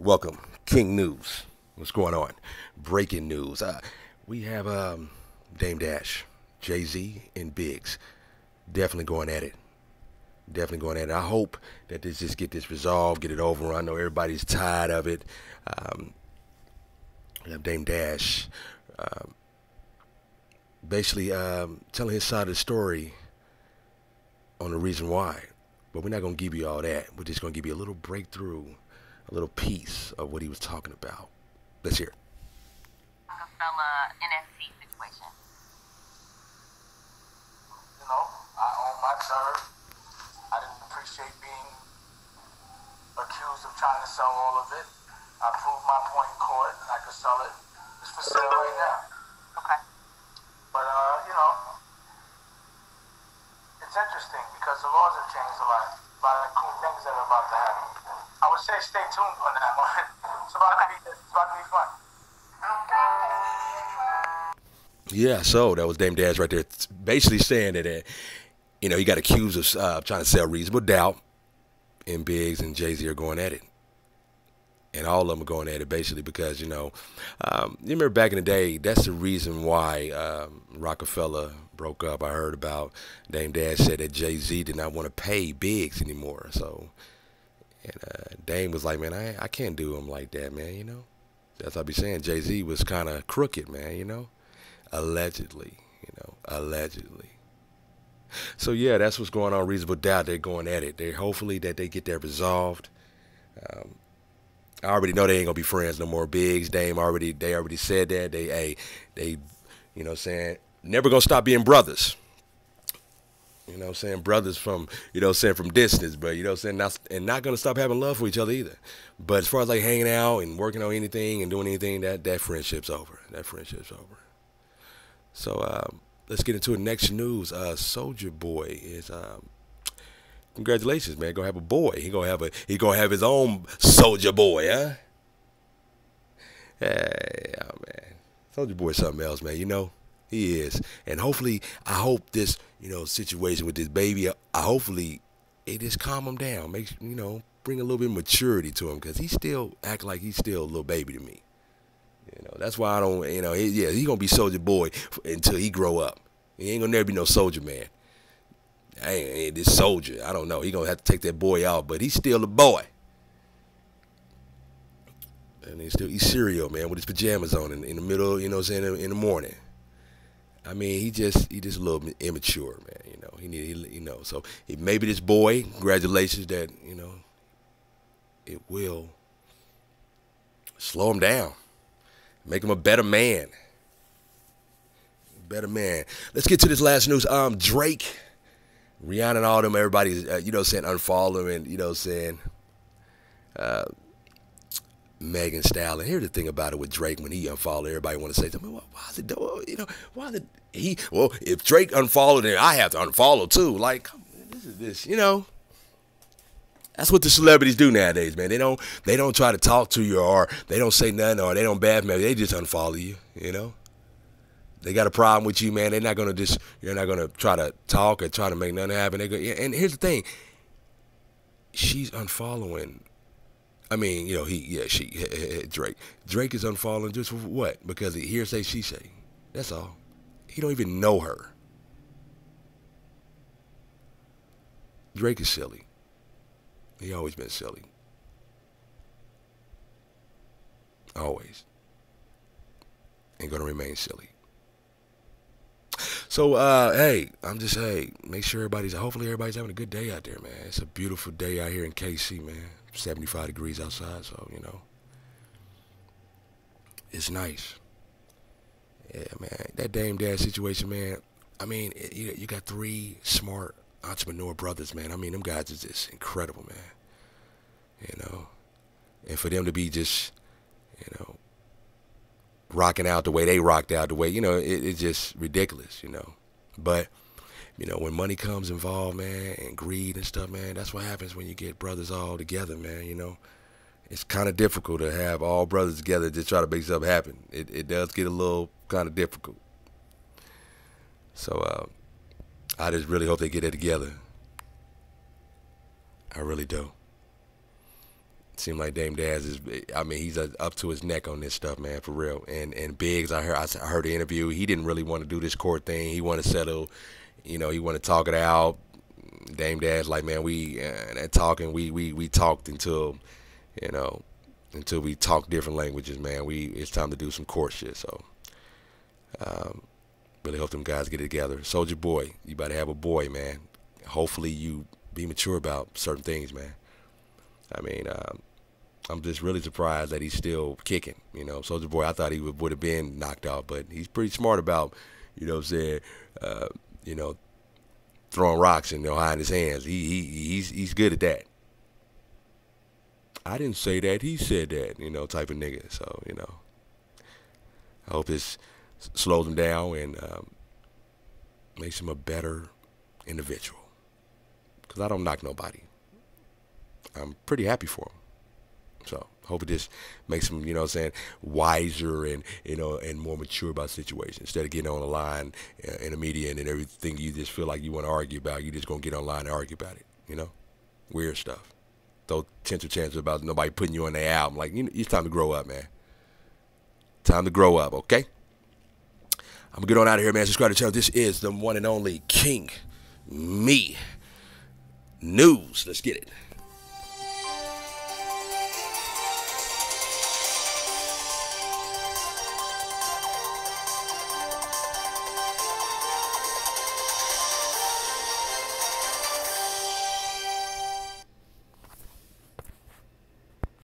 Welcome, King News. What's going on? Breaking news. Uh, we have um, Dame Dash, Jay Z, and Biggs definitely going at it. Definitely going at it. I hope that this just get this resolved, get it over. I know everybody's tired of it. Um, we have Dame Dash um, basically um, telling his side of the story on the reason why. But we're not going to give you all that. We're just going to give you a little breakthrough a little piece of what he was talking about. Let's hear. Rockefeller NFT situation. You know, I own my third. I didn't appreciate being accused of trying to sell all of it. I proved my point in court. I could sell it. It's for sale right now. Okay. But, uh, you know, it's interesting because the laws have changed a lot. A lot of cool things that are about to happen. I would say stay tuned on that one. It's about to be, it's about to be fun. Yeah, so that was Dame Dash right there, basically saying that, uh, you know, he got accused of uh, trying to sell reasonable doubt, and Biggs and Jay Z are going at it. And all of them are going at it basically because, you know, um, you remember back in the day, that's the reason why um, Rockefeller broke up. I heard about Dame Dash said that Jay Z did not want to pay Biggs anymore. So, and uh, Dame was like, man, I, I can't do him like that, man, you know? That's what I be saying. Jay Z was kind of crooked, man, you know? Allegedly, you know, allegedly. So yeah, that's what's going on. Reasonable doubt they're going at it. They hopefully that they get that resolved. Um, I already know they ain't gonna be friends no more. Biggs, Dame already they already said that. They hey, they you know what I'm saying never gonna stop being brothers. You know I'm saying? Brothers from, you know I'm saying, from distance, but you know saying, not, and not going to stop having love for each other either. But as far as like hanging out and working on anything and doing anything, that, that friendship's over. That friendship's over. So um, let's get into the next news. Uh, Soulja Boy is um, congratulations, man. Gonna have a boy. He gonna have a he gonna have his own soldier Boy, huh? Hey, oh man, Soulja Boy, something else, man. You know he is, and hopefully, I hope this you know situation with this baby, I hopefully it just calm him down, make you know bring a little bit of maturity to him because he still act like he's still a little baby to me. You know, that's why I don't, you know, he, yeah, he gonna be soldier boy until he grow up. He ain't gonna never be no soldier man. Ain't, ain't this soldier. I don't know. He gonna have to take that boy out, but he's still a boy. And he's still he's cereal man with his pajamas on in, in the middle, you know, what I'm saying in, in the morning. I mean, he just he just a little immature, man. You know, he need he, you know. So maybe this boy, congratulations that you know, it will slow him down, make him a better man. Better man. Let's get to this last news. Um, Drake, Rihanna, and all them, everybody's uh, you know saying unfollow and you know saying. Uh, Megan Stallion. Here's the thing about it with Drake when he unfollowed, everybody want to say something. Why, why is it, you know, why did he? Well, if Drake unfollowed, then I have to unfollow too. Like, this is this, you know. That's what the celebrities do nowadays, man. They don't they don't try to talk to you or they don't say nothing or they don't badmouth. They just unfollow you, you know. They got a problem with you, man. They're not gonna just you're not gonna try to talk or try to make nothing happen. They go, yeah, and here's the thing. She's unfollowing I mean, you know, he, yeah, she, Drake. Drake is unfollowing just for what? Because he hear say, she say. That's all. He don't even know her. Drake is silly. He always been silly. Always. And gonna remain silly. So, uh, hey, I'm just, hey, make sure everybody's, hopefully everybody's having a good day out there, man. It's a beautiful day out here in KC, man. 75 degrees outside, so, you know, it's nice. Yeah, man. That Dame Dash situation, man. I mean, it, you, you got three smart entrepreneur brothers, man. I mean, them guys is just incredible, man. You know, and for them to be just, you know, rocking out the way they rocked out, the way you know, it, it's just ridiculous, you know. But you know, when money comes involved, man, and greed and stuff, man, that's what happens when you get brothers all together, man. You know, it's kind of difficult to have all brothers together to try to make something happen. It it does get a little kind of difficult. So uh, I just really hope they get it together. I really do. See. seems like Dame Dash is. I mean, he's uh, up to his neck on this stuff, man, for real. And and Biggs, I heard I heard the interview. He didn't really want to do this court thing. He wanted to settle. You know, he wanted to talk it out. Dame Dash, like, man, we uh, talking. We we we talked until, you know, until we talk different languages, man. We it's time to do some court shit. So, um, really hope them guys get it together. Soulja Boy, you better have a boy, man. Hopefully you be mature about certain things, man. I mean, um, I'm just really surprised that he's still kicking. You know, Soulja Boy, I thought he would, have been knocked out, but he's pretty smart about, you know, what I'm saying, uh, you know, throwing rocks and you know, hiding his hands. He, he he's he's good at that. I didn't say that. He said that. You know, type of nigga. So you know, I hope this slows him down and um, makes him a better individual. Cause I don't knock nobody. I'm pretty happy for him. So hope it just makes them, you know, what I'm saying wiser and you know and more mature about situations. Instead of getting on the line uh, in the media and, everything you just feel like you want to argue about, you just gonna get online and argue about it. You know, weird stuff. Throw potential chances about nobody putting you on their album. Like you know, it's time to grow up, man. Time to grow up, okay? I'm gonna get on out of here, man. Subscribe to the channel. This is the one and only King, me. News. Let's get it.